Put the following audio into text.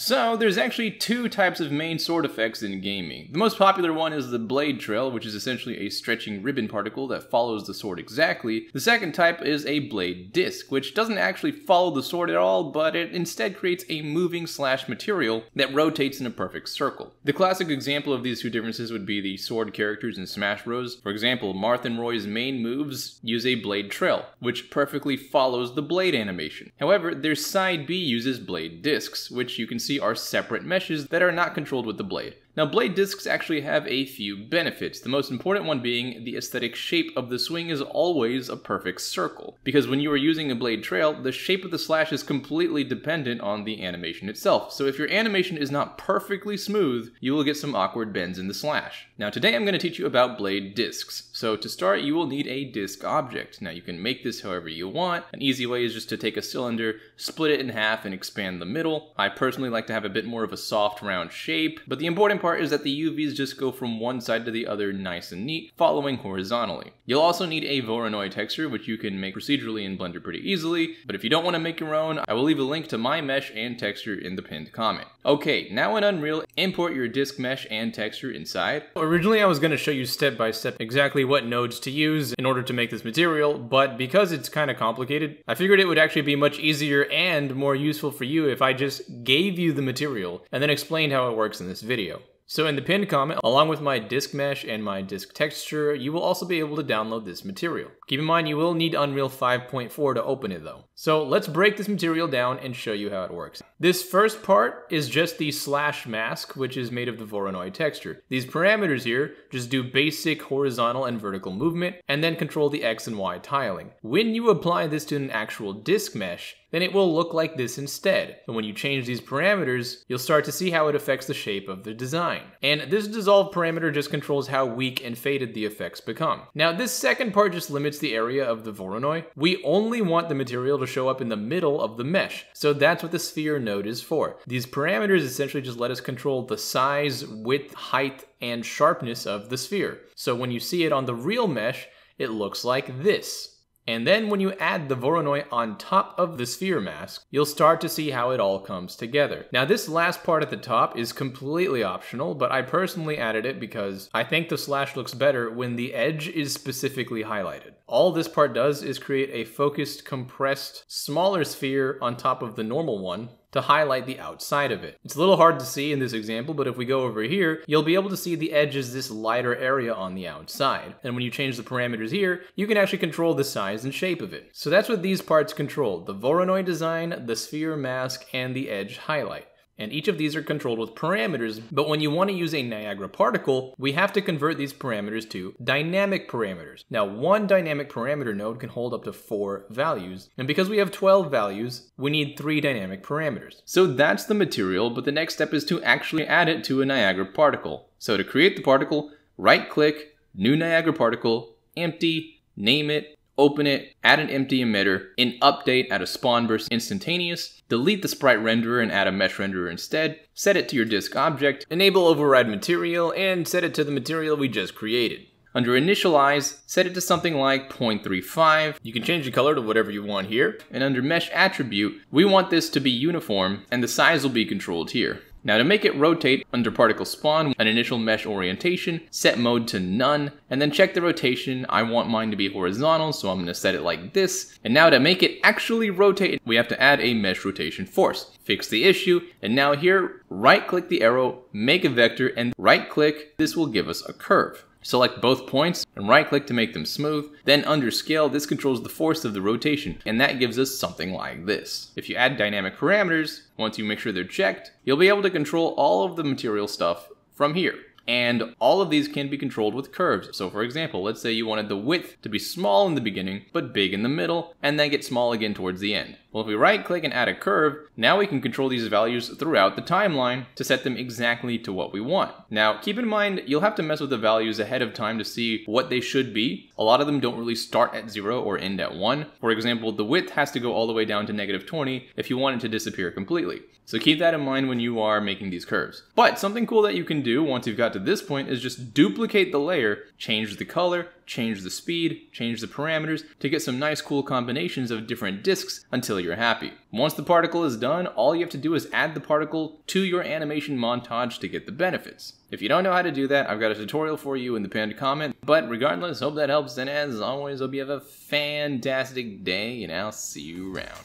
So, there's actually two types of main sword effects in gaming. The most popular one is the blade trail, which is essentially a stretching ribbon particle that follows the sword exactly. The second type is a blade disc, which doesn't actually follow the sword at all, but it instead creates a moving slash material that rotates in a perfect circle. The classic example of these two differences would be the sword characters in Smash Bros. For example, Marth and Roy's main moves use a blade trail, which perfectly follows the blade animation. However, their side B uses blade discs, which you can see are separate meshes that are not controlled with the blade. Now, blade discs actually have a few benefits, the most important one being the aesthetic shape of the swing is always a perfect circle. Because when you are using a blade trail, the shape of the slash is completely dependent on the animation itself. So if your animation is not perfectly smooth, you will get some awkward bends in the slash. Now today I'm going to teach you about blade discs. So to start, you will need a disc object. Now you can make this however you want. An easy way is just to take a cylinder, split it in half, and expand the middle. I personally like to have a bit more of a soft round shape, but the important part is that the UVs just go from one side to the other nice and neat, following horizontally. You'll also need a Voronoi texture, which you can make procedurally in Blender pretty easily, but if you don't want to make your own, I will leave a link to my mesh and texture in the pinned comment. Okay, now in Unreal, import your disk mesh and texture inside. Originally I was going to show you step by step exactly what nodes to use in order to make this material, but because it's kind of complicated, I figured it would actually be much easier and more useful for you if I just gave you the material and then explained how it works in this video. So in the pinned comment, along with my disk mesh and my disk texture, you will also be able to download this material. Keep in mind you will need Unreal 5.4 to open it though. So let's break this material down and show you how it works. This first part is just the slash mask, which is made of the Voronoi texture. These parameters here just do basic horizontal and vertical movement, and then control the X and Y tiling. When you apply this to an actual disk mesh, then it will look like this instead. And when you change these parameters, you'll start to see how it affects the shape of the design. And this dissolve parameter just controls how weak and faded the effects become. Now this second part just limits the area of the Voronoi. We only want the material to show up in the middle of the mesh, so that's what the sphere node is for. These parameters essentially just let us control the size, width, height, and sharpness of the sphere. So when you see it on the real mesh, it looks like this. And then when you add the Voronoi on top of the sphere mask, you'll start to see how it all comes together. Now this last part at the top is completely optional, but I personally added it because I think the slash looks better when the edge is specifically highlighted. All this part does is create a focused, compressed, smaller sphere on top of the normal one, to highlight the outside of it. It's a little hard to see in this example, but if we go over here, you'll be able to see the edge is this lighter area on the outside. And when you change the parameters here, you can actually control the size and shape of it. So that's what these parts control, the Voronoi design, the sphere mask, and the edge highlight and each of these are controlled with parameters, but when you want to use a Niagara particle, we have to convert these parameters to dynamic parameters. Now, one dynamic parameter node can hold up to four values, and because we have 12 values, we need three dynamic parameters. So that's the material, but the next step is to actually add it to a Niagara particle. So to create the particle, right-click, New Niagara Particle, Empty, name it, open it, add an empty emitter, in update add a spawn burst instantaneous, delete the sprite renderer and add a mesh renderer instead, set it to your disk object, enable override material, and set it to the material we just created. Under initialize, set it to something like 0.35. You can change the color to whatever you want here. And under mesh attribute, we want this to be uniform and the size will be controlled here. Now to make it rotate under particle spawn, an initial mesh orientation, set mode to none, and then check the rotation. I want mine to be horizontal, so I'm gonna set it like this. And now to make it actually rotate, we have to add a mesh rotation force. Fix the issue, and now here, right click the arrow, make a vector, and right click, this will give us a curve. Select both points and right click to make them smooth. Then under scale, this controls the force of the rotation and that gives us something like this. If you add dynamic parameters, once you make sure they're checked, you'll be able to control all of the material stuff from here. And all of these can be controlled with curves. So for example, let's say you wanted the width to be small in the beginning, but big in the middle, and then get small again towards the end. Well, if we right click and add a curve, now we can control these values throughout the timeline to set them exactly to what we want. Now, keep in mind, you'll have to mess with the values ahead of time to see what they should be. A lot of them don't really start at zero or end at one. For example, the width has to go all the way down to negative 20 if you want it to disappear completely. So keep that in mind when you are making these curves. But something cool that you can do once you've got to to this point is just duplicate the layer, change the color, change the speed, change the parameters to get some nice cool combinations of different disks until you're happy. Once the particle is done, all you have to do is add the particle to your animation montage to get the benefits. If you don't know how to do that, I've got a tutorial for you in the pinned comment, but regardless, hope that helps, and as always, hope you have a fantastic day, and I'll see you around.